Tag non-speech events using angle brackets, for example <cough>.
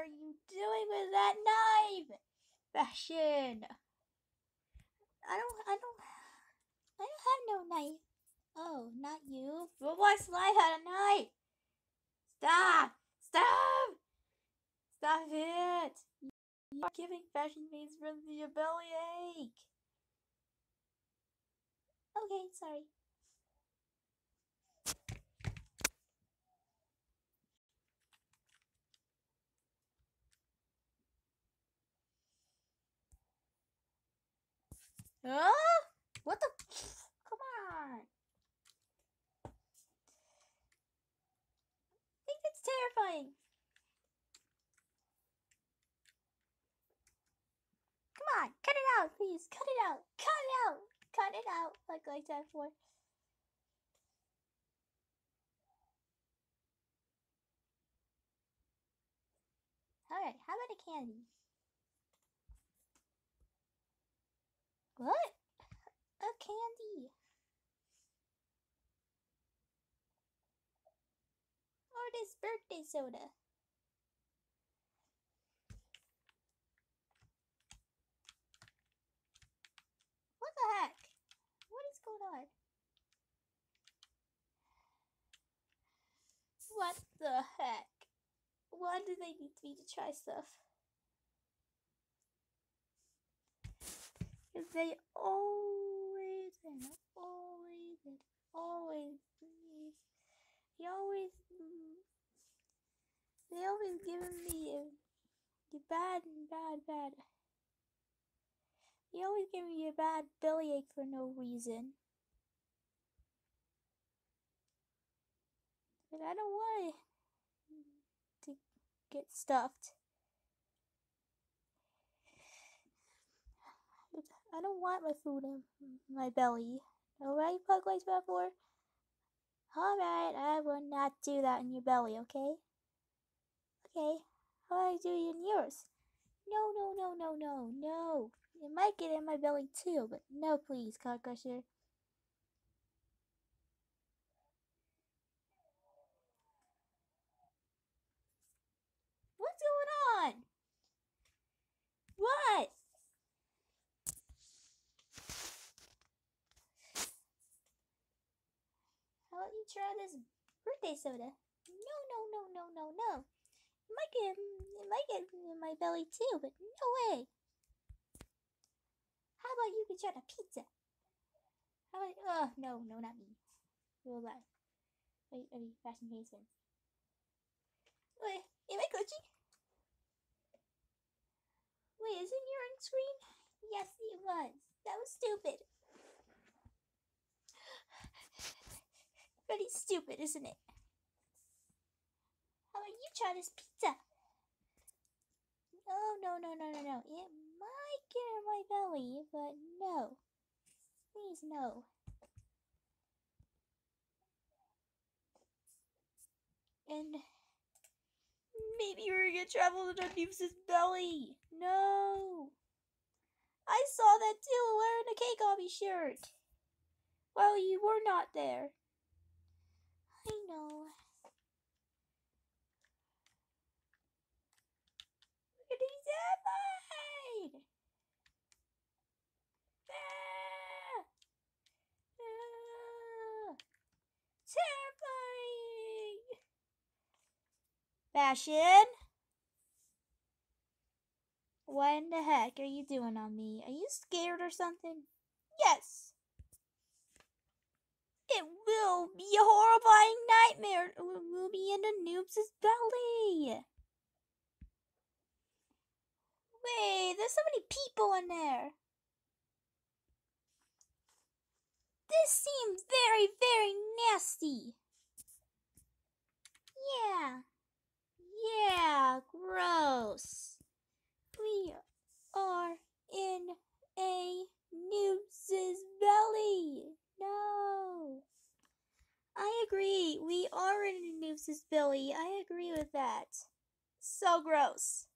are you doing with that knife? Fashion. I don't, I don't, I don't have no knife. Oh, not you. What's life had a knife? Stop! Stop! Stop it! You're giving fashion mates from the belly ache. Okay, sorry. Huh? What the? Come on. I think it's terrifying. Come on, cut it out, please. Cut it out. Cut it out. Cut it out. Like like that for. Alright, how about a candy? What? A candy. This birthday soda. What the heck? What is going on? What the heck? Why do they need me to try stuff? Because they always and always and always please. Always they always giving me the bad bad bad. They always give me a bad bellyache for no reason. But I don't want to get stuffed. I don't want my food in my belly. Alright, Pugways Four? Alright, I will not do that in your belly, okay? I do in yours? No, no, no, no, no, no. It might get in my belly too, but no, please, Car Crusher. What's going on? What? How about you try this birthday soda? No, no, no, no, no, no. It might get, it might get in my belly too, but no way. How about you get try the pizza? How about, oh, no, no, not me. Real life. Wait, I mean, fashion basement. Wait, am I glitching? Wait, is it your on screen? Yes, it was. That was stupid. <gasps> Pretty stupid, isn't it? Try this pizza? Oh, no, no, no, no, no. It might get in my belly, but no. Please, no. And maybe we're gonna travel to Noobs' belly. No. I saw that too wearing a cake obby shirt. While you were not there. I know. Fashion. What in the heck are you doing on me? Are you scared or something? Yes. It will be a horrifying nightmare. We'll be in the noob's belly. Wait, there's so many people in there. This seems very, very nasty. Yeah. Yeah, gross. We are in a noose's belly. No. I agree. We are in a noose's belly. I agree with that. So gross.